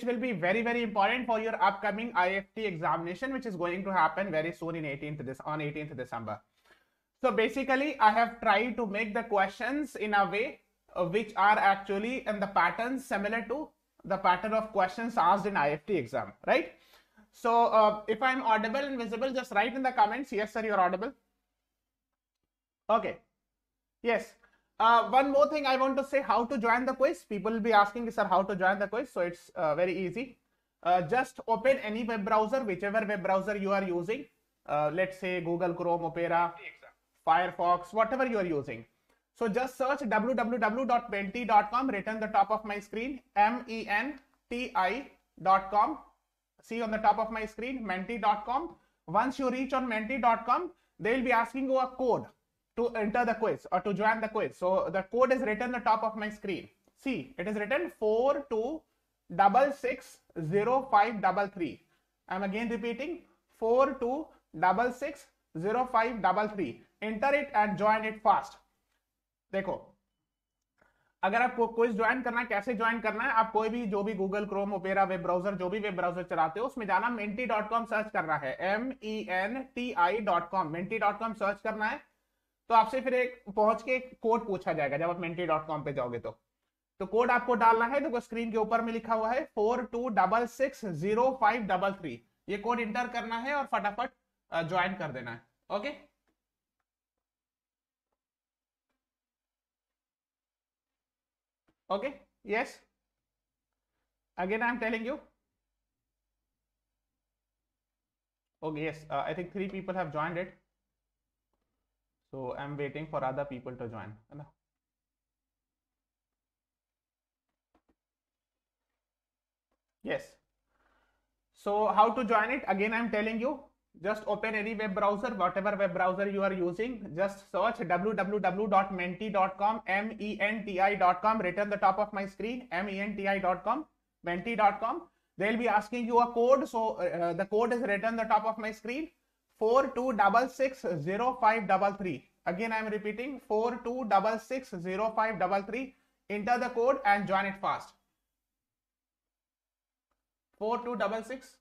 which will be very very important for your upcoming IIFT examination, which is going to happen very soon in 18th this on 18th December. So basically, I have tried to make the questions in a way uh, which are actually in the patterns similar to the pattern of questions asked in IIFT exam, right? So uh, if I'm audible and visible, just write in the comments. Yes, sir, you're audible. Okay. Yes. Uh, one more thing I want to say how to join the quiz. People will be asking, sir, how to join the quiz. So it's uh, very easy. Uh, just open any web browser, whichever web browser you are using. Uh, let's say Google Chrome, Opera, Firefox, whatever you are using. So just search www.menti.com written the top of my screen, M-E-N-T-I.com. See on the top of my screen, menti.com. Once you reach on menti.com, they will be asking you a code to enter the quiz or to join the quiz. So the code is written the top of my screen. See, it is written 42660533. I'm again repeating 42660533. Enter it and join it fast. देखो अगर आपको quiz join करना है कैसे join करना है आप कोई भी जो भी Google Chrome Opera web browser जो भी वेब ब्राउज़र चलाते हो उसमें जाना मेंटी डॉट कॉम सर्च करना है M E N T I dot com Menti dot com search करना है तो आपसे फिर एक पहुँच के कोड पूछा जाएगा जब आप मेंटी डॉट कॉम पे जाओगे तो। तो कोड आपको डालना है देखो तो स्क्रीन के ऊपर में लिखा हुआ है four two double six zero five double three ये कोड इंटर करना है और फटाफट ज्वाइन कर देना है okay okay yes again i'm telling you. Okay yes uh, i think three people have joined it. So i'm waiting for other people to join yes. So how to join it? Again i'm telling you just open any web browser whatever web browser you are using just search www.menti.com m-e-n-t-i.com written the top of my screen m-e-n-t-i.com menti.com they'll be asking you a code so uh, the code is written the top of my screen 42660533 again i am repeating four 42660533 enter the code and join it fast. Four 4266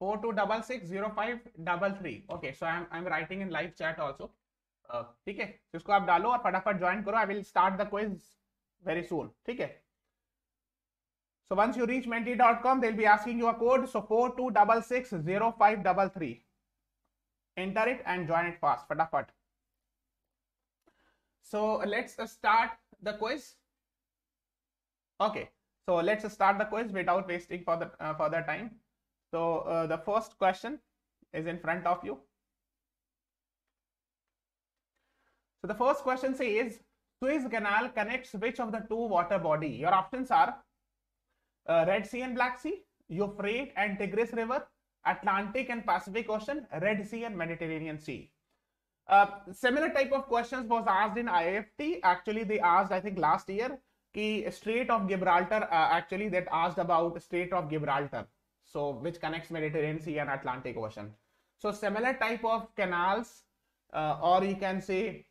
four two double six zero five double three. Okay, so I'm I'm writing in live chat also. Uh, ठीक है तो इसको आप डालो और फटाफट join करो I will start the quiz very soon ठीक है So once you reach menti.com, they'll be asking you a code. So 42660533. Enter it and join it fast. Fatafat. So let's start the quiz. Okay. So let's start the quiz without wasting further, uh, further time. So uh, the first question is in front of you. So the first question says, Suez Canal connects which of the two water body? Your options are uh, Red Sea and Black Sea, Euphrates and Tigris River, Atlantic and Pacific Ocean, Red Sea and Mediterranean Sea. Uh, similar type of questions was asked in IIFT. Actually, they asked, I think, last year, ki Strait of Gibraltar, uh, actually, that asked about Strait of Gibraltar so which connects Mediterranean Sea and Atlantic Ocean. So similar type of canals uh, or you can say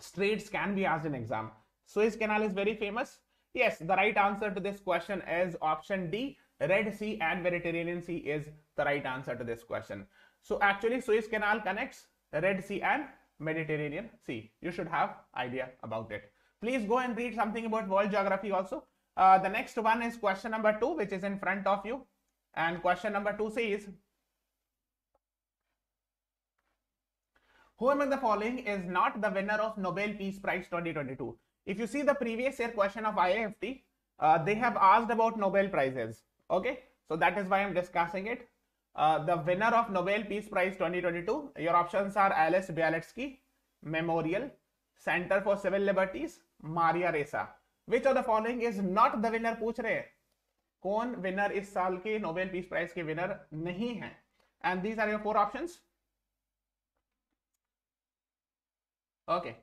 straits can be asked in exam. Suez Canal is very famous. Yes, the right answer to this question is option D. Red Sea and Mediterranean Sea is the right answer to this question. So actually Suez Canal connects Red Sea and Mediterranean Sea. You should have idea about it. Please go and read something about world geography also. Uh, the next one is question number two, which is in front of you. And question number two says, who among the following is not the winner of Nobel Peace Prize 2022? If you see the previous year question of IIFT, uh, they have asked about Nobel Prizes. Okay, so that is why I'm discussing it. Uh, the winner of Nobel Peace Prize 2022, your options are Alice Bialiatski, Memorial, Center for Civil Liberties, Maria Ressa Which of the following is not the winner? Pooch rahe कौन winner इस साल के Nobel peace prize के winner नहीं है? And these are your four option okay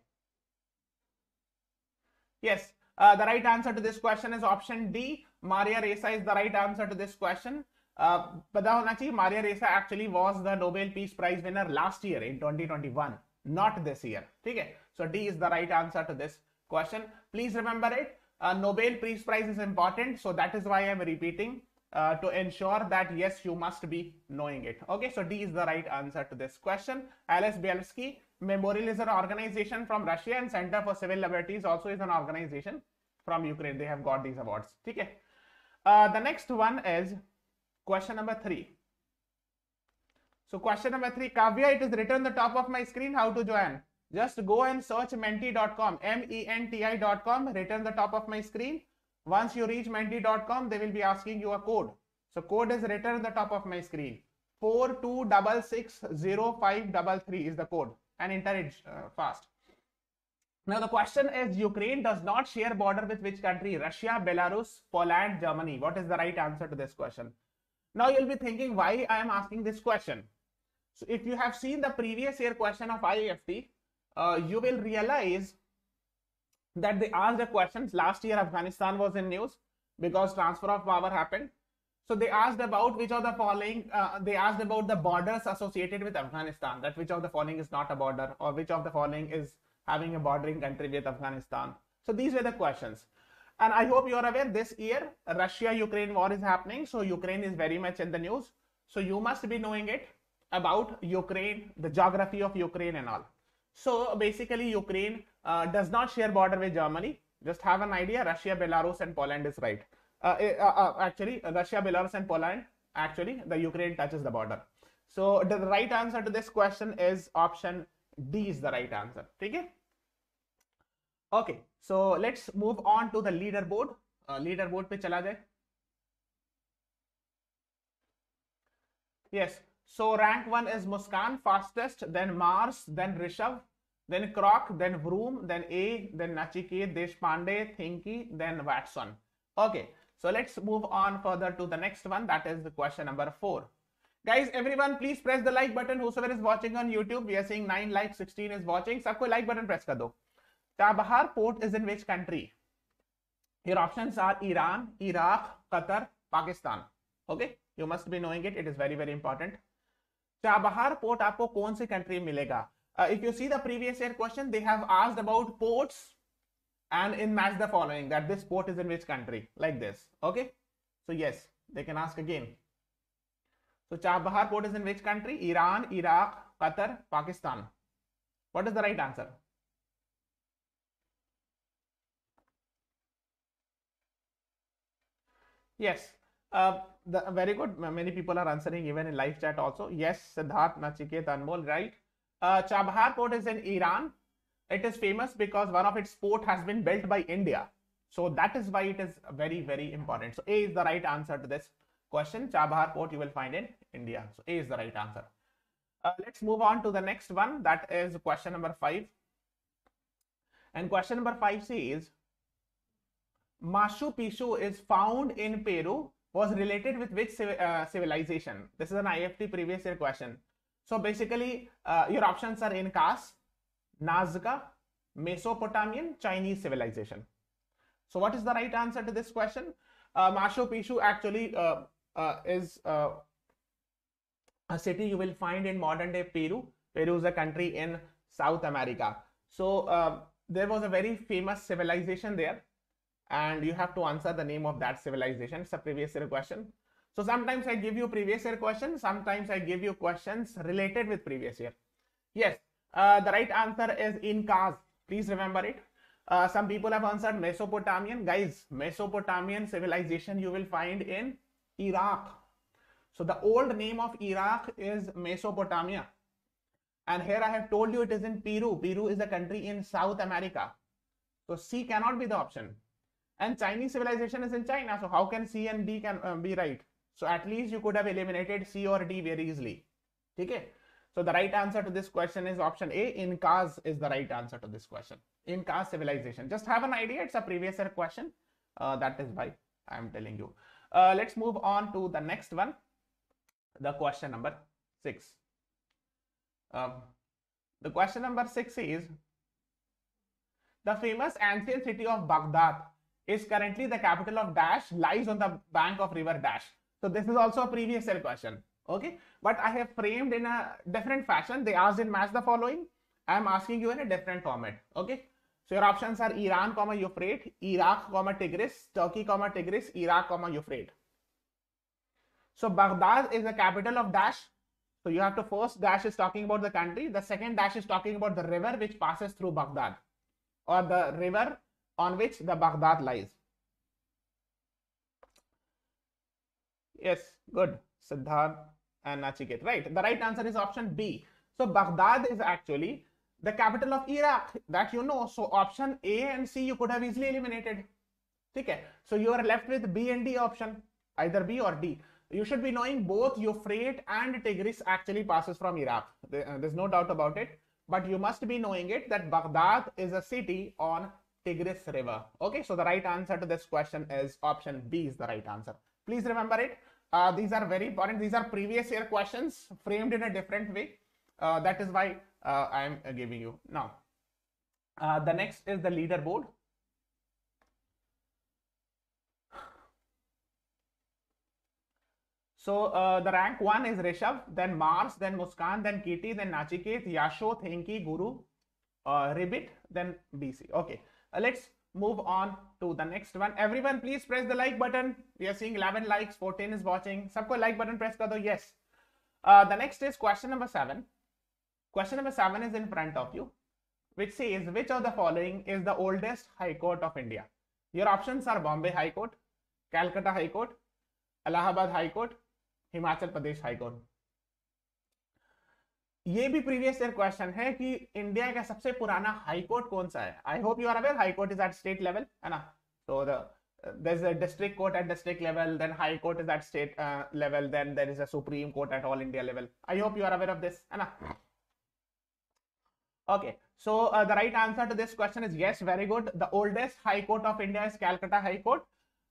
yes the right answer to this question is option D Maria Ressa is the right answer to this question पता होना चाहिए Maria Ressa actually was the Nobel Peace Prize winner last year in 2021 not this year ठीक है? So D is the right answer to this question please remember it Uh, Nobel Peace Prize is important, so that is why I'm repeating uh, to ensure that yes, you must be knowing it. Okay, so D is the right answer to this question. Alice Bielski Memorial is an organization from Russia and Center for Civil Liberties also is an organization from Ukraine. They have got these awards. Okay. Uh, the next one is question number three. So question number three, Kavya, it is written on the top of my screen how to join. Just go and search menti.com, M-E-N-T-I.com, written on the top of my screen. Once you reach menti.com, they will be asking you a code. So code is written on the top of my screen. Four 42660533 is the code and enter it uh, fast. Now the question is Ukraine does not share border with which country? Russia, Belarus, Poland, Germany. What is the right answer to this question? Now you'll be thinking why I am asking this question. So if you have seen the previous year question of IIFT, uh, you will realize that they asked the questions. Last year Afghanistan was in news because transfer of power happened. So they asked about which of the following, uh, they asked about the borders associated with Afghanistan, that which of the following is not a border or which of the following is having a bordering country with Afghanistan. So these were the questions. And I hope you are aware this year Russia-Ukraine war is happening. So Ukraine is very much in the news. So you must be knowing it about Ukraine, the geography of Ukraine and all. So basically Ukraine uh, does not share border with Germany. Just have an idea Russia, Belarus and Poland is right. Uh, eh, uh, uh, actually Russia, Belarus and Poland, actually the Ukraine touches the border. So the right answer to this question is option D is the right answer. Okay. Okay. So let's move on to the leaderboard. Uh, leaderboard पे चला जाए. Yes. So rank one is Muskan, fastest, then Mars, then Rishabh, then Croc, then Vroom, then A, then Nachiket, Deshpande, Thinky, then Watson. Okay. So let's move on further to the next one. That is the question number four. Guys, everyone, please press the like button. Whosoever is watching on YouTube, we are seeing 9 likes, 16 is watching. Sabko like button press kar do. Chabahar port is in which country? Your options are Iran, Iraq, Qatar, Pakistan. Okay, you must be knowing it. It is very, very important. Chabahar port आपको कौन से country में मिलेगा? If you see the previous year question they have asked about ports and in match the following that this port is in which country like this okay so yes they can ask again so Chabahar port is in which country Iran Iraq Qatar Pakistan what is the right answer yes the, very good many people are answering even in live chat also yes Siddharth Nachiket Anmol right uh, Chabahar port is in Iran it is famous because one of its port has been built by India. So that is why it is very, very important. So A is the right answer to this question. Chabahar port you will find in India. So A is the right answer. Uh, let's move on to the next one. That is question number five. And question number five says, Machu Picchu is found in Peru was related with which uh, civilization? This is an IIFT previous year question. So basically, uh, your options are Incas, Nazca, Mesopotamian, Chinese civilization. So what is the right answer to this question? Uh, Machu Picchu actually uh, uh, is uh, a city you will find in modern day Peru. Peru is a country in South America. So uh, there was a very famous civilization there and you have to answer the name of that civilization. It's a previous year question. So sometimes I give you previous year questions, sometimes I give you questions related with previous year. Yes, uh, the right answer is Incas. Please remember it. Uh, some people have answered Mesopotamian. Guys, Mesopotamian civilization you will find in Iraq. So the old name of Iraq is Mesopotamia. And here I have told you it is in Peru. Peru is a country in South America. So C cannot be the option. And Chinese civilization is in China. So how can C and D can uh, be right? So at least you could have eliminated C or D very easily. Okay. So the right answer to this question is option A. Incas is the right answer to this question. Inca civilization. Just have an idea. It's a previous year question. Uh, that is why I'm telling you. Uh, let's move on to the next one. The question number six. Um, the question number six is the famous ancient city of Baghdad is currently the capital of Dash lies on the bank of river Dash. So this is also a previous year question. Okay, but I have framed in a different fashion. They asked in match the following. I am asking you in a different format. Okay, so your options are Iran, comma Euphrates, Iraq, comma Tigris, Turkey, comma Tigris, Iraq, comma Euphrates. So Baghdad is the capital of Dash. So you have to first dash is talking about the country. The second dash is talking about the river which passes through Baghdad or the river on which the Baghdad lies. Yes, good. Siddharth and Nachiket. Right. The right answer is option B. So Baghdad is actually the capital of Iraq that you know. So option A and C you could have easily eliminated. Okay. So you are left with B and D option, either B or D. You should be knowing both Euphrates and Tigris actually passes from Iraq. Uh, there's no doubt about it. But you must be knowing it that Baghdad is a city on Tigris River. Okay, so the right answer to this question is option B is the right answer. Please remember it. Uh, these are very important. These are previous year questions framed in a different way. Uh, that is why uh, I am giving you now. Uh, the next is the leaderboard. So uh, the rank one is Rishabh, then Mars, then Muskan, then Kitty, then Nachiket, Yasho, Thenki, Guru, uh, Ribbit, then BC. Okay, uh, let's move on to the next one. Everyone please press the like button. We are seeing 11 likes 14 is watching. Sabko like button press kar do yes. Uh, the next is question number 7 question number 7 is in front of you which says which of the following is the oldest high court of india? Your options are bombay high court calcutta high court allahabad high court himachal pradesh high court. ये भी previous year question है कि India का सबसे पुराना high court कौन सा है I hope you are aware high court is at state level है ना तो there's a district court at district level then high court is at state uh, level then there is a supreme court at all india level i hope you are aware of this Anna. okay so uh, the right answer to this question is yes very good the oldest high court of india is calcutta high court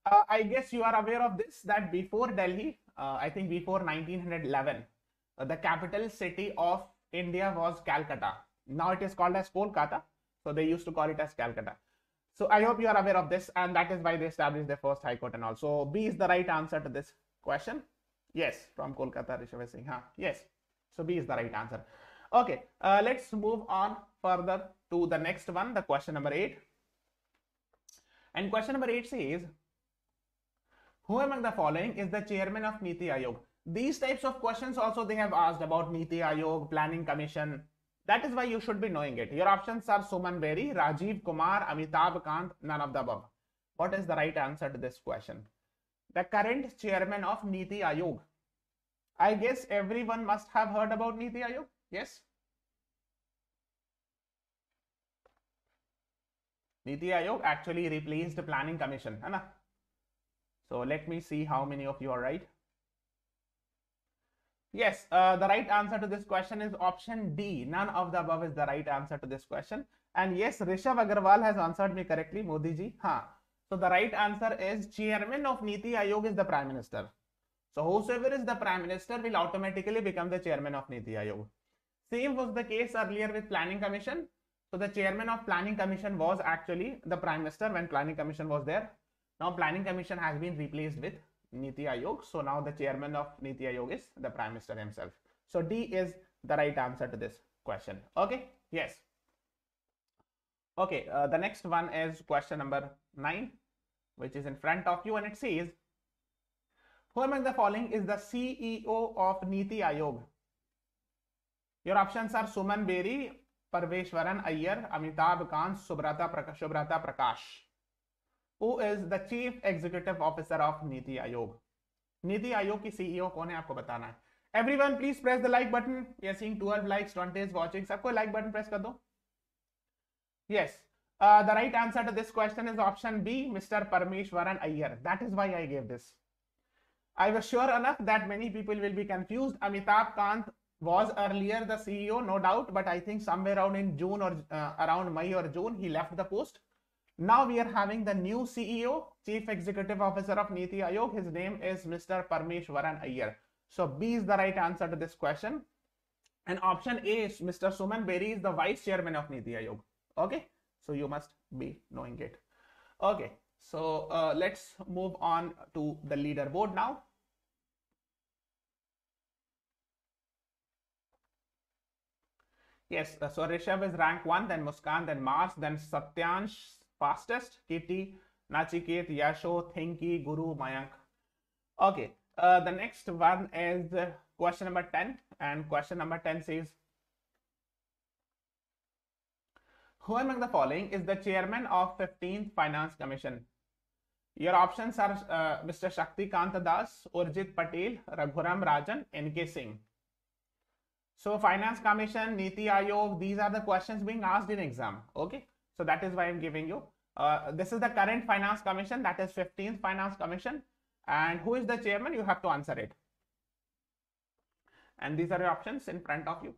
uh, i guess you are aware of this that before delhi uh, I think before 1911, uh, the capital city of India was Calcutta. Now it is called as Kolkata. So they used to call it as Calcutta. So I hope you are aware of this and that is why they established the first high court and all. So B is the right answer to this question. Yes, from Kolkata, Rishabh Singh. Huh? Yes. So B is the right answer. Okay, uh, let's move on further to the next one, the question number eight. And question number eight says, who among the following is the chairman of Niti Aayog? These types of questions also they have asked about Niti Aayog, Planning Commission. That is why you should be knowing it. Your options are Suman Beri, Rajiv Kumar, Amitabh Kant, none of the above. What is the right answer to this question? The current chairman of Niti Aayog. I guess everyone must have heard about Niti Aayog. Yes? Niti Aayog actually replaced the Planning Commission. Hai so let me see how many of you are right. Yes, uh, the right answer to this question is option D. None of the above is the right answer to this question. And yes, Rishabh Agarwal has answered me correctly, Modi ji. Huh. So the right answer is chairman of Niti Aayog is the prime minister. So whosoever is the prime minister will automatically become the chairman of Niti Aayog. Same was the case earlier with planning commission. So the chairman of planning commission was actually the prime minister when planning commission was there. Now planning commission has been replaced with Niti Aayog. So now the chairman of Niti Aayog is the prime minister himself. So D is the right answer to this question. Okay. Yes. Okay. Uh, the next one is question number nine, which is in front of you and it says, who among the following is the CEO of Niti Aayog? Your options are Suman Beri, Parmeshwaran Iyer, Amitabh Kant, Subrata Prakash. Subrata Prakash who is the chief executive officer of NITI Aayog NITI Aayog की CEO e कौन है आपको बताना है everyone please press the like button we are seeing 12 likes 20 is watching सबको like button press कर दो uh, the right answer to this question is option B Mr. Parmeshwaran Iyer that is why I gave this I was sure enough that many people will be confused Amitabh Kant was earlier the CEO no doubt but I think somewhere around in June or uh, around May or June he left the post now we are having the new CEO, Chief Executive Officer of Niti Aayog. His name is Mr. Parmeshwaran Iyer. So B is the right answer to this question. And option A is Mr. Suman Beri is the Vice Chairman of Niti Aayog. Okay. So you must be knowing it. Okay. So uh, let's move on to the leaderboard now. Yes, uh, so Rishabh is rank 1, then Muskan, then Mars, then Satyansh, fastest, Kitty, Nachiket, Yasho, Thinky, Guru, Mayank. Okay, uh, the next one is uh, question number 10, and question number 10 says, Who among the following is the chairman of 15th Finance Commission? Your options are uh, Mr. Shakti Kanta Das, Urjit Patel, Raghuram Rajan, N.K. Singh. So Finance Commission, Niti Aayog, these are the questions being asked in exam. Okay. So that is why I'm giving you. Uh, this is the current Finance Commission, that is 15th Finance Commission. And who is the chairman? You have to answer it. And these are your options in front of you.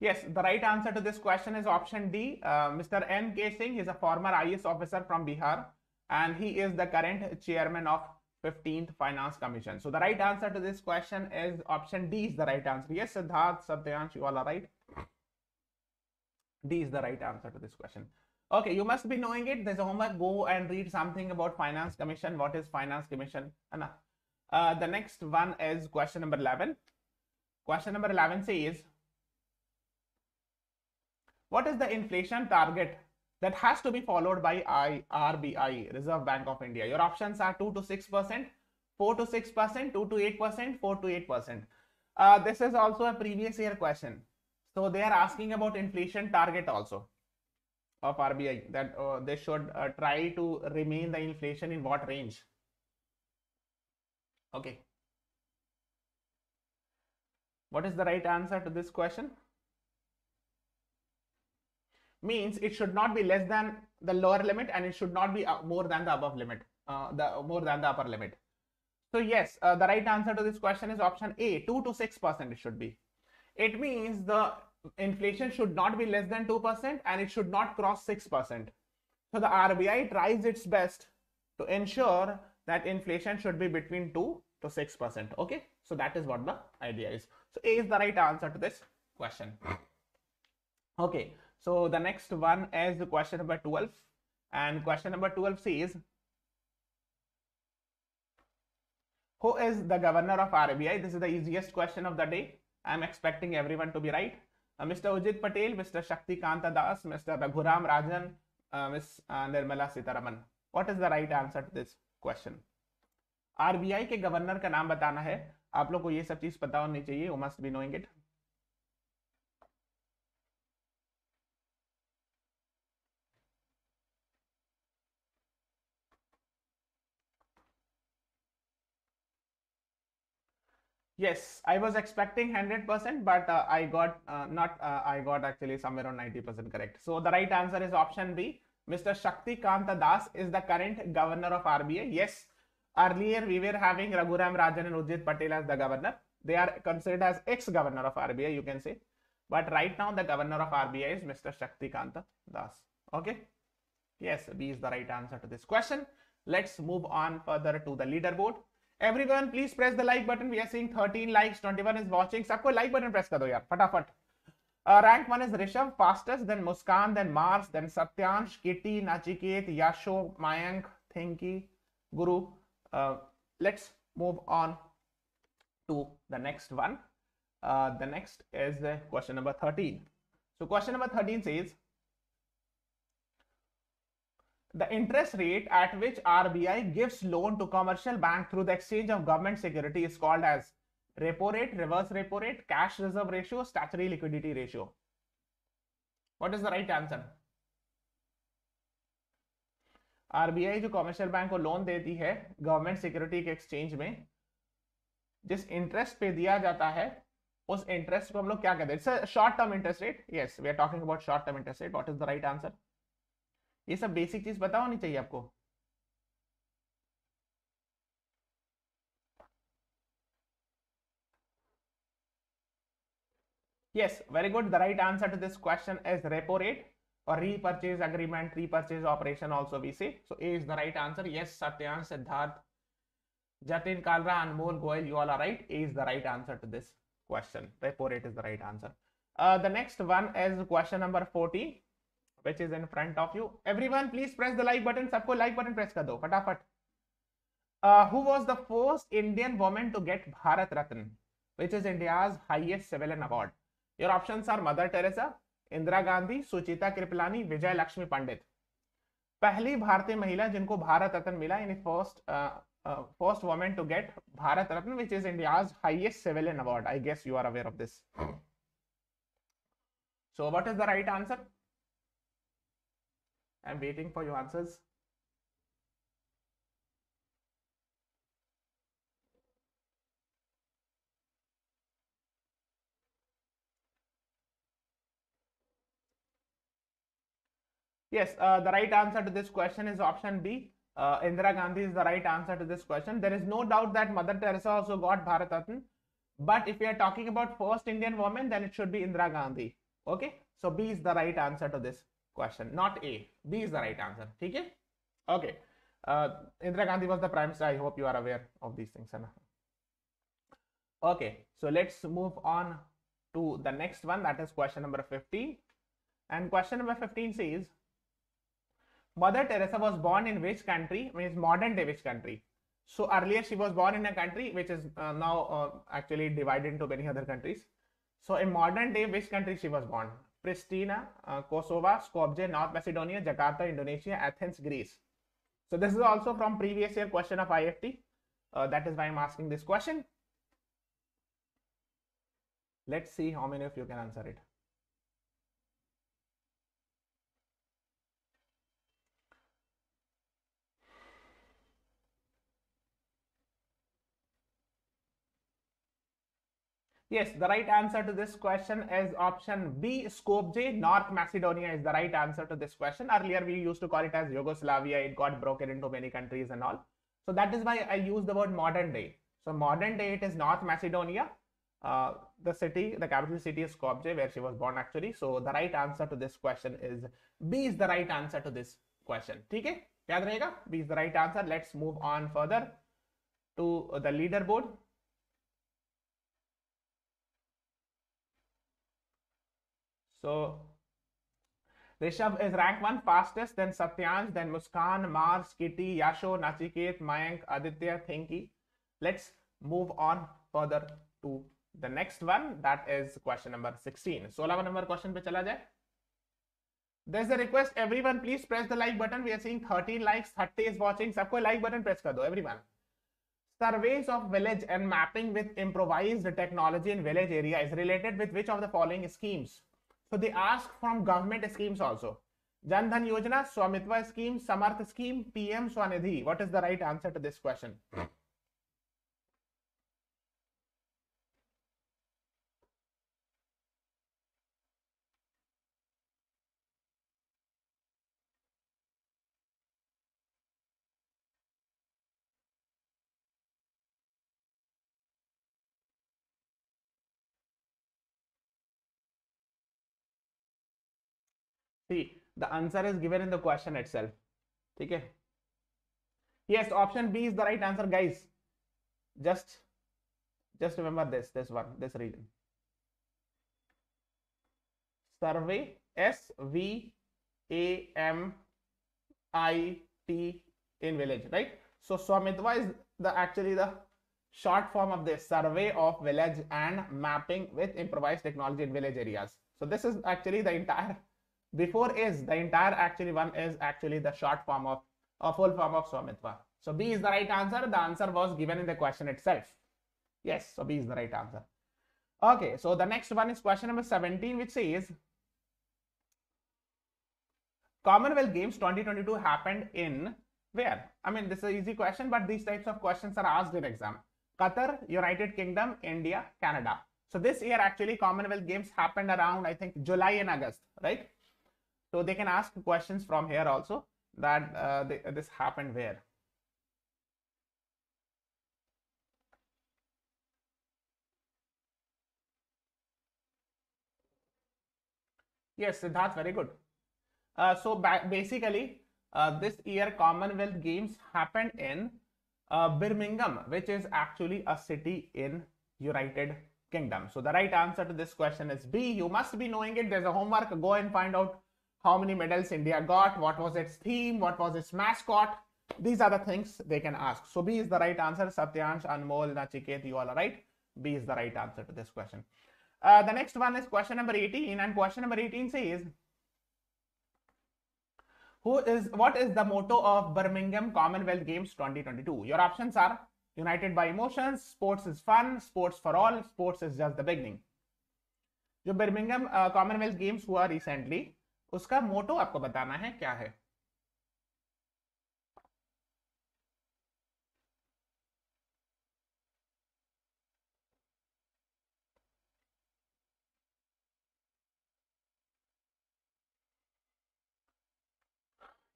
Yes, the right answer to this question is option D. Uh, Mr. N. K. Singh is a former IAS officer from Bihar and he is the current chairman of 15th Finance Commission. So the right answer to this question is option D is the right answer. Yes, Siddharth, Satyansh, you all are right. D is the right answer to this question. Okay, you must be knowing it. There's a homework. Go and read something about Finance Commission. What is Finance Commission? Anna. Uh, the next one is question number 11. Question number 11 says, what is the inflation target that has to be followed by I, RBI, Reserve Bank of India? Your options are 2 to 6%, 4 to 6%, 2 to 8%, 4 to 8%. Uh, this is also a previous year question. So they are asking about inflation target also of RBI that uh, they should uh, try to remain the inflation in what range. Okay. What is the right answer to this question? Means it should not be less than the lower limit and it should not be uh, more than the above limit, uh, the more than the upper limit. So yes, uh, the right answer to this question is option A, 2 to 6% it should be. It means the inflation should not be less than 2% and it should not cross 6%. So the RBI tries its best to ensure that inflation should be between 2 to 6%. Okay, so that is what the idea is. So A is the right answer to this question. Okay, so the next one is the question number 12 and question number 12 says who is the governor of RBI? This is the easiest question of the day. I'm expecting everyone to be right. Uh, Mr. Ujit Patel, Mr. Shakti Kanta Das, Mr. Raghuram Rajan, uh, Ms. Uh, Nirmala Sitaraman. What is the right answer to this question? RBI के governor का नाम बताना है आप लोग को ये सब चीज़ पता होनी चाहिए you must be knowing it Yes, I was expecting 100%, but uh, I got uh, not, uh, I got actually somewhere around 90% correct. So the right answer is option B. Mr. Shakti Kanta Das is the current governor of RBI. Yes, earlier we were having Raghuram Rajan and Urjit Patel as the governor. They are considered as ex-governor of RBI, you can say. But right now the governor of RBI is Mr. Shakti Kanta Das. Okay. Yes, B is the right answer to this question. Let's move on further to the leaderboard. Everyone, please press the like button. We are seeing 13 likes, 21 is watching. सबको like button press कर दो यार फटाफट. Uh, rank one is Rishabh, fastest, then Muskan, then Mars, then Satyansh, Kitty, Nachiket, Yasho, Mayank, Thinky, Guru. Uh, let's move on to the next one. Uh, the next is uh, question number 13. So question number 13 says, the interest rate at which RBI gives loan to commercial bank through the exchange of government security is called as repo rate, reverse repo rate, cash reserve ratio, statutory liquidity ratio. What is the right answer? RBI जो commercial bank को loan देती है government security के exchange में जिस interest पे दिया जाता है उस इंटरेस्ट को हम लोग क्या कहते हैं short term interest rate yes we are talking about short term interest rate what is the right answer ये सब बेसिक चीज़ पता होनी चाहिए आपको। Yes very good the right answer to this question is repo rate और repurchase agreement repurchase operation also B C so A is the right answer yes Satyansh Siddharth Jatin Kalra Anmol Goyal you all are right A is the right answer to this question repo rate is the right answer the next one is question number forty which is in front of you everyone please press the like button सबको like button press कर दो फटाफट who was the first Indian woman to get Bharat Ratna which is India's highest civilian award. Your options are Mother Teresa, Indira Gandhi Sucheta Kripalani Vijay Lakshmi Pandit पहली भारतीय महिला जिनको भारत रत्न मिला in first first women to get Bharat Ratna which is India's highest civilian award I guess you are aware of this so what is the right answer I'm waiting for your answers. Yes, uh, the right answer to this question is option B. Uh, Indira Gandhi is the right answer to this question. There is no doubt that Mother Teresa also got Bharat Ratna. But if we are talking about first Indian woman, then it should be Indira Gandhi. Okay, so B is the right answer to this question, not A. B is the right answer. Okay, okay. Uh, Indira Gandhi was the prime minister. I hope you are aware of these things. Okay, so let's move on to the next one. That is question number 15. And question number 15 says, Mother Teresa was born in which country? Means modern day which country? So earlier she was born in a country which is uh, now uh, actually divided into many other countries. So in modern day, which country she was born? Pristina, uh, Kosovo, Skopje, North Macedonia, Jakarta, Indonesia, Athens, Greece. So this is also from previous year question of IIFT. Uh, that is why I'm asking this question. Let's see how many of you can answer it. Yes, the right answer to this question is option B, Skopje, North Macedonia is the right answer to this question. Earlier, we used to call it as Yugoslavia. It got broken into many countries and all. So that is why I use the word modern day. So modern day, it is North Macedonia. Uh, the city, the capital city is Skopje, where she was born actually. So the right answer to this question is B is the right answer to this question. Okay? B is the right answer. Let's move on further to the leaderboard. So Rishabh is rank one fastest, then Satyansh, then Muskan, Mars, Kitty, Yasho, Nachiket, Mayank, Aditya, Thinky. Let's move on further to the next one. That is question number 16. 16 number question pe chala jaye. There's a request. Everyone, please press the like button. We are seeing 13 likes, 30 is watching. Sabko like button press kar do, everyone. Surveys of village and mapping with improvised technology in village area is related with which of the following schemes? So they ask from government schemes also. Jan Dhan Yojana, Swamitva scheme, Samarth scheme, PM Swanidhi. What is the right answer to this question? See, the answer is given in the question itself. Okay. Yes, option B is the right answer, guys. Just, just remember this, this one, this region. Survey S V A M I T in village, right? So Swamitva is the actually the short form of this survey of village and mapping with improvised technology in village areas. So this is actually the entire before is the entire actually one is actually the short form of a full form of Swamitva. So B is the right answer. The answer was given in the question itself. Yes, so B is the right answer. Okay, so the next one is question number 17, which says Commonwealth Games 2022 happened in where? I mean, this is an easy question, but these types of questions are asked in exam. Qatar, United Kingdom, India, Canada. So this year actually Commonwealth Games happened around I think July and August, right? So they can ask questions from here also that uh, they, this happened where. Yes, that's very good. Uh, so basically, uh, this year Commonwealth Games happened in uh, Birmingham, which is actually a city in United Kingdom. So the right answer to this question is B. You must be knowing it. There's a homework. Go and find out how many medals India got, what was its theme, what was its mascot. These are the things they can ask. So B is the right answer. Satyansh, Anmol, Nachiket, you all are right. B is the right answer to this question. Uh, the next one is question number 18 and question number 18 says, who is what is the motto of Birmingham Commonwealth Games 2022? Your options are United by Emotions, Sports is Fun, Sports for All, Sports is Just the Beginning. जो Birmingham Commonwealth games हुआ recently उसका मोटो आपको बताना है क्या है।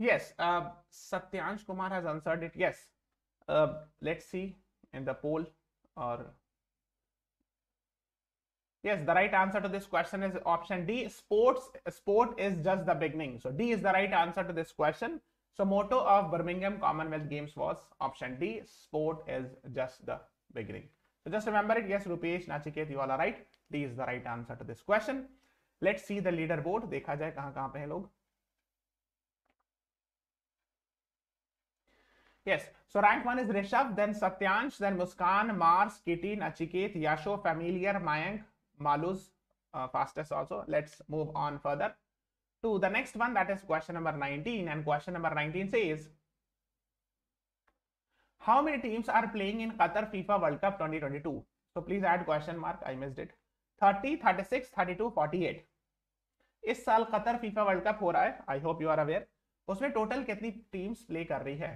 Yes Satyansh Kumar has answered it yes let's see in the poll और yes, the right answer to this question is option D. Sports sport is just the beginning. So D is the right answer to this question. So motto of Birmingham Commonwealth Games was option D. Sport is just the beginning. So just remember it. Yes, Rupesh, Nachiket, you all are right. D is the right answer to this question. Let's see the leaderboard. देखा जाए कहाँ कहाँ पे हैं लोग Yes. So rank one is Rishabh, then Satyansh, then Muskan, Mars, Kitty, Nachiket, Yasho, Familiar, Mayank, Maluz, uh, fastest also. Let's move on further to the next one. That is question number 19. And question number 19 says, how many teams are playing in Qatar FIFA World Cup 2022? So please add question mark. I missed it. 30, 36, 32, 48. इस साल Qatar FIFA world cup हो रहा है I hope you are aware उसमें total कितनी teams play कर रही है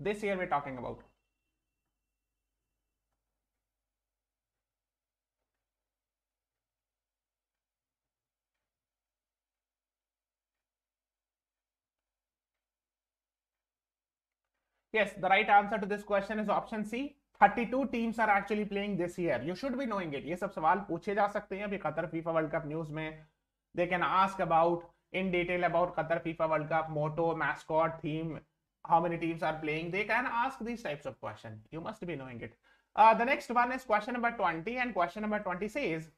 this year we're talking about Yes, the right answer to this question is option C. 32 teams are actually playing this year. You should be knowing it. These questions सवाल पूछे जा सकते हैं अभी Qatar FIFA World Cup news में they can about about in detail about Qatar FIFA how many teams are playing they can ask these types of questions you must be knowing it uh, the next one is question number 20 and question number 20 says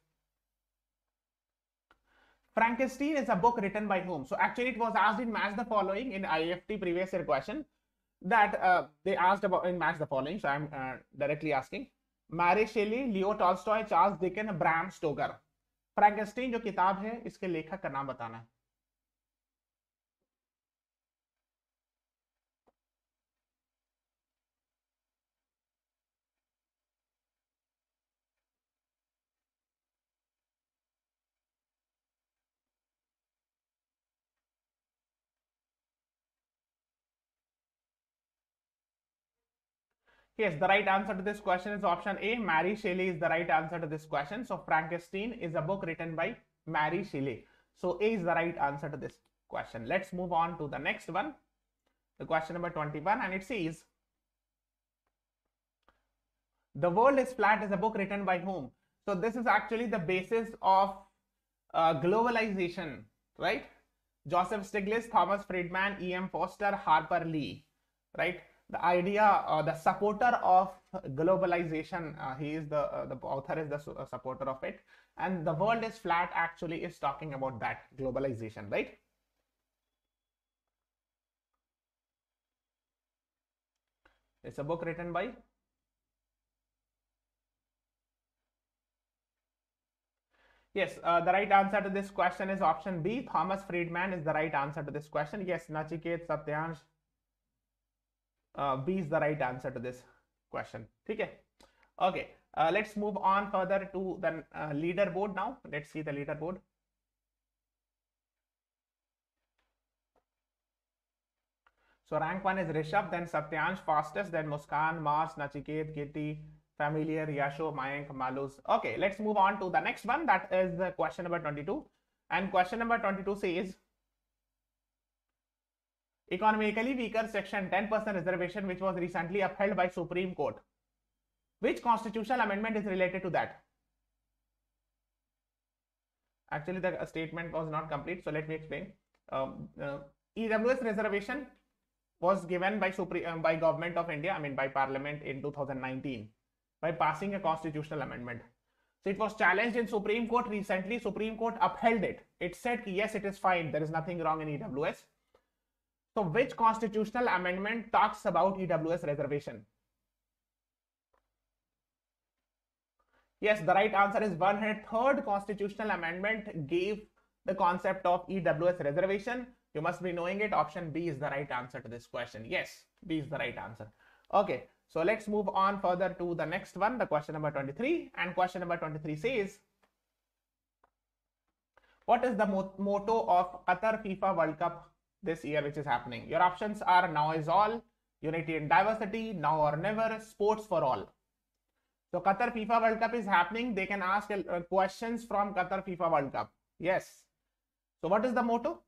frankenstein is a book written by whom so actually it was asked in match the following in iift previous year question that uh, they asked about in match the following. So I'm uh, directly asking Mary Shelley, Leo Tolstoy, Charles Dickens, Bram Stoker. Frankenstein जो किताब है इसके लेखक का नाम बताना है Yes, the right answer to this question is option A. Mary Shelley is the right answer to this question. So Frankenstein is a book written by Mary Shelley. So A is the right answer to this question. Let's move on to the next one. The question number 21 and it says, The World is Flat is a book written by whom? So this is actually the basis of uh, globalization, right? Joseph Stiglitz, Thomas Friedman, E.M. Forster, Harper Lee, right? The idea uh, the supporter of globalization uh, he is the uh, the author is the uh, supporter of it and the world is flat actually is talking about that globalization right it's a book written by Yes, uh, the right answer to this question is option B. Thomas Friedman is the right answer to this question. Yes, Nachiket, Satyansh, uh, B is the right answer to this question. Okay. Okay. Uh, let's move on further to the uh, leaderboard now. Let's see the leaderboard. So rank one is Rishabh, then Satyansh fastest, then Muskan, Mars, Nachiket, Kitty, Familiar, Yasho, Mayank, Malus. Okay, let's move on to the next one. That is the question number 22. And question number 22 says, economically weaker section 10% reservation which was recently upheld by Supreme Court. Which constitutional amendment is related to that? Actually, the statement was not complete, so let me explain. Um, uh, EWS reservation was given by Supreme uh, by government of India, I mean by Parliament in 2019 by passing a constitutional amendment. So it was challenged in Supreme Court recently. Supreme Court upheld it. It said yes, it is fine. There is nothing wrong in EWS. So which constitutional amendment talks about EWS reservation? Yes, the right answer is 103rd constitutional amendment gave the concept of EWS reservation. You must be knowing it. Option B is the right answer to this question. Yes, B is the right answer. Okay, so let's move on further to the next one, the question number 23. And question number 23 says, what is the motto of Qatar FIFA World Cup this year which is happening? Your options are now is all, unity and diversity, now or never, sports for all. So Qatar FIFA World Cup is happening. They can ask uh, questions from Qatar FIFA World Cup. Yes. So what is the motto?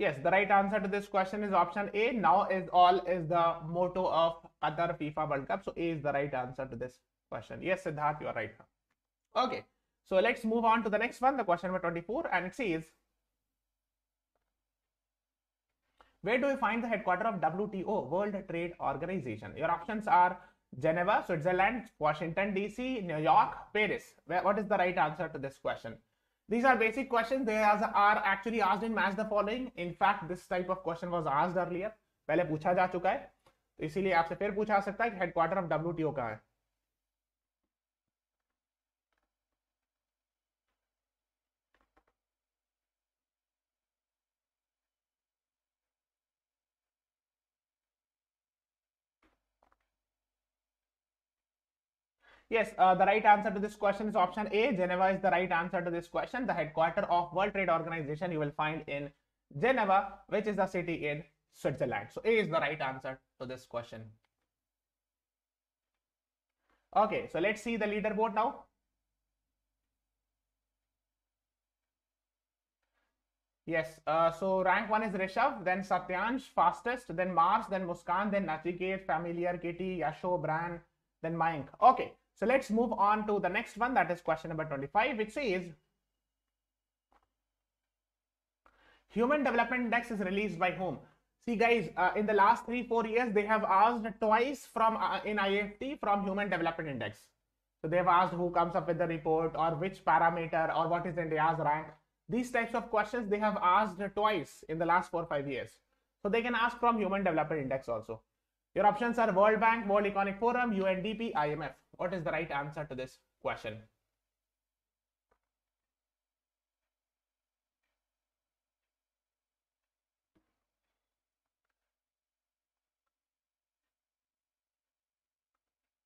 Yes, the right answer to this question is option A. Now is all is the motto of Qatar FIFA World Cup. So A is the right answer to this question. Yes, Siddharth, you are right. Okay, so let's move on to the next one, the question number 24, and it says, where do we find the headquarters of WTO, World Trade Organization? Your options are Geneva, Switzerland, Washington DC, New York, Paris. Where, what is the right answer to this question? These are basic questions. They are actually asked in match the following. In fact, this type of question was asked earlier. पूछा जा चुका है तो इसीलिए आपसे फिर पूछा जा सकता है कि हेडक्वार्टर ऑफ़ डब्ल्यू कहाँ है Yes, uh, the right answer to this question is option A. Geneva is the right answer to this question. The headquarter of World Trade Organization you will find in Geneva, which is a city in Switzerland. So A is the right answer to this question. Okay, so let's see the leaderboard now. Yes, uh, so rank one is Rishabh, then Satyansh, fastest, then Mars, then Muskan, then Nachiket, Familiar, Kitty, Yasho, Bran, then Mayank. Okay, so let's move on to the next one, that is question number 25, which says, Human Development Index is released by whom? See guys, uh, in the last three, four years, they have asked twice from uh, in IIFT from Human Development Index. So they have asked who comes up with the report or which parameter or what is India's rank. These types of questions they have asked twice in the last four, five years. So they can ask from Human Development Index also. Your options are World Bank, World Economic Forum, UNDP, IMF. What is the right answer to this question?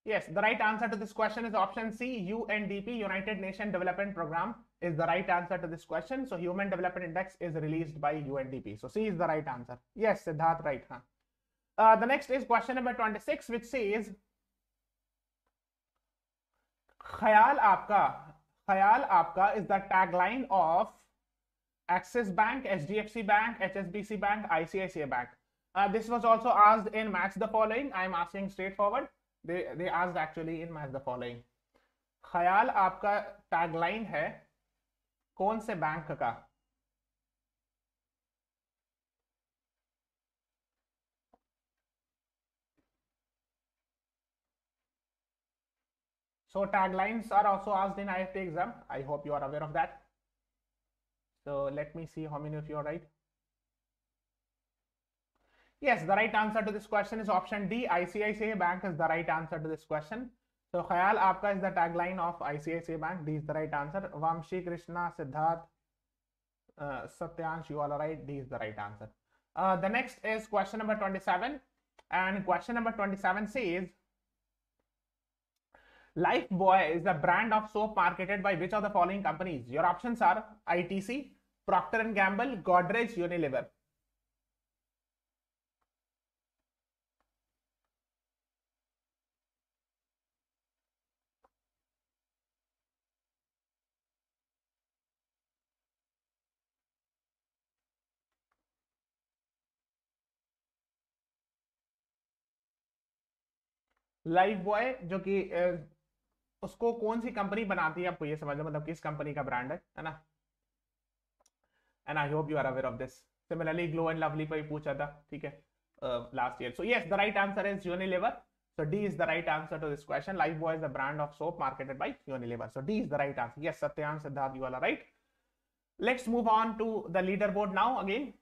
Yes, the right answer to this question is option C, UNDP, United Nations Development Program is the right answer to this question. So Human Development Index is released by UNDP. So C is the right answer. Yes, Siddharth, right. Huh? Uh, the next is question number 26, which says, ख्याल आपका ख्याल आपका is the tagline of Axis bank H D F C bank H S B C bank ICIC bank this was also as in match the following I am asking straight forward they as actually in match the following ख्याल आपका tagline है कौन से bank का? So taglines are also asked in IIFT exam. I hope you are aware of that. So let me see how many of you are right. Yes, the right answer to this question is option D. ICICI Bank is the right answer to this question. So Khayal Aapka is the tagline of ICICI Bank. D is the right answer. Vamshi Krishna, Siddharth, uh, Satyansh, you all are right. D is the right answer. Uh, the next is question number 27. And question number 27 says, Life Boy is the brand of soap marketed by which of the following companies? Your options are ITC, Procter and & Gamble, Godrej, Unilever. Lifebuoy जो कि उसको कौन सी company बनाती है आपको ये समझ लो मतलब किस कंपनी का ब्रांड है ना? And I hope you are aware of this similarly glow and lovely पर पूछा था, ठीक है? Last year so yes the right answer is uni so D is the right answer to this question Lifebuoy is the brand of soap marketed by uni so D is the right answer yes Satyansh Siddharth you are right let's move on to the leaderboard now again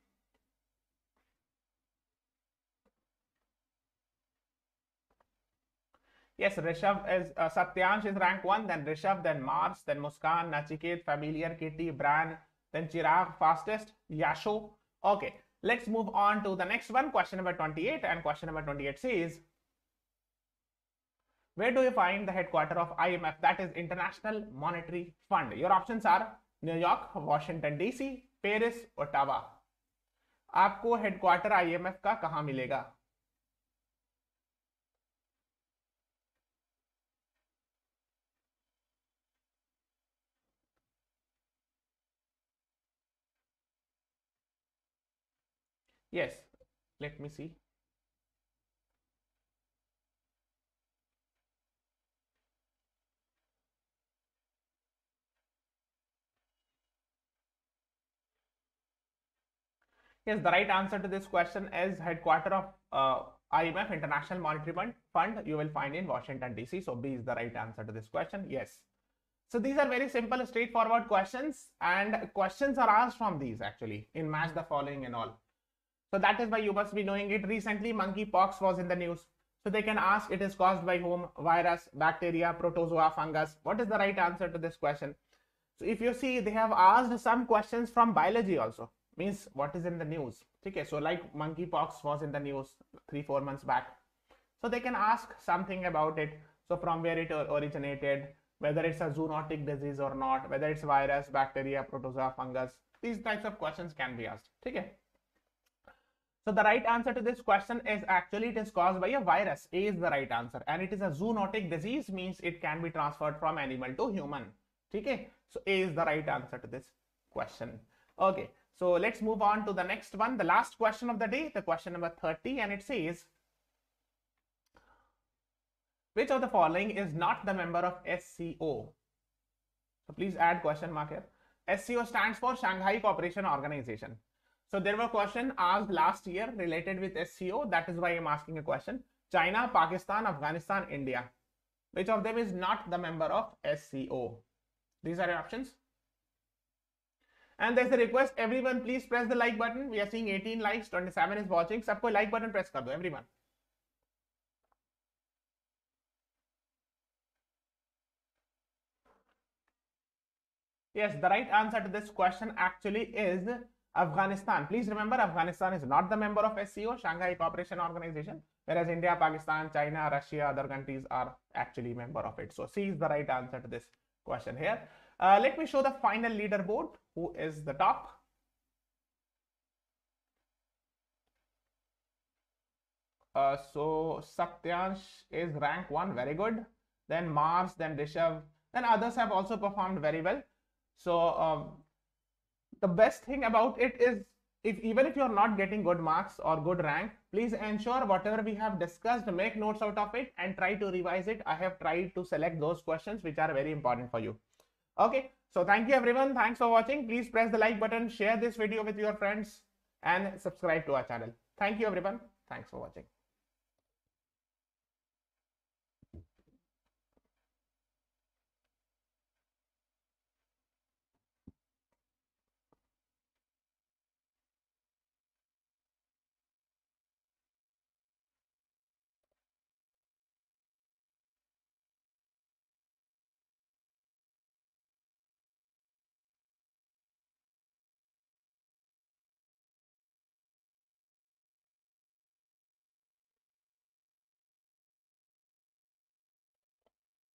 Yes, Rishabh is uh, Satyansh is rank one, then Rishabh, then Mars, then Muskan, Nachiket, Familiar, Kitty, Bran, then Chirag, fastest, Yasho. Okay, let's move on to the next one, question number 28. And question number 28 says, Where do you find the headquarter of IMF? That is International Monetary Fund. Your options are New York, Washington DC, Paris, Ottawa. आपको headquarter IMF का कहाँ मिलेगा Yes, let me see. Yes, the right answer to this question is headquarter of uh, IMF, International Monetary Fund. You will find in Washington DC. So B is the right answer to this question. Yes. So these are very simple, straightforward questions, and questions are asked from these actually in match the following and all. So that is why you must be knowing it. Recently, monkeypox was in the news. So they can ask it is caused by whom? Virus, bacteria, protozoa, fungus. What is the right answer to this question? So if you see, they have asked some questions from biology also. Means what is in the news. Okay, so like monkeypox was in the news three, four months back. So they can ask something about it. So from where it originated, whether it's a zoonotic disease or not, whether it's virus, bacteria, protozoa, fungus. These types of questions can be asked. Okay. So the right answer to this question is actually it is caused by a virus. A is the right answer. And it is a zoonotic disease means it can be transferred from animal to human. Okay. So A is the right answer to this question. Okay. So let's move on to the next one. The last question of the day, the question number 30 and it says, which of the following is not the member of SCO? So please add question mark here. SCO stands for Shanghai Cooperation Organization. So there were questions asked last year related with SCO. That is why I'm asking a question. China, Pakistan, Afghanistan, India. Which of them is not the member of SCO? These are your options. And there's a request, everyone please press the like button. We are seeing 18 likes, 27 is watching. Sabko like button press kar do, everyone. Yes, the right answer to this question actually is Afghanistan. Please remember, Afghanistan is not the member of SCO, Shanghai Cooperation Organization, whereas India, Pakistan, China, Russia, other countries are actually member of it. So C is the right answer to this question here. Uh, let me show the final leaderboard. Who is the top? Uh, so Satyansh is rank one, very good. Then Mars, then Rishabh, then others have also performed very well. So um, the best thing about it is if even if you're not getting good marks or good rank, please ensure whatever we have discussed, make notes out of it and try to revise it. I have tried to select those questions which are very important for you. Okay, so thank you everyone. Thanks for watching. Please press the like button, share this video with your friends and subscribe to our channel. Thank you everyone. Thanks for watching.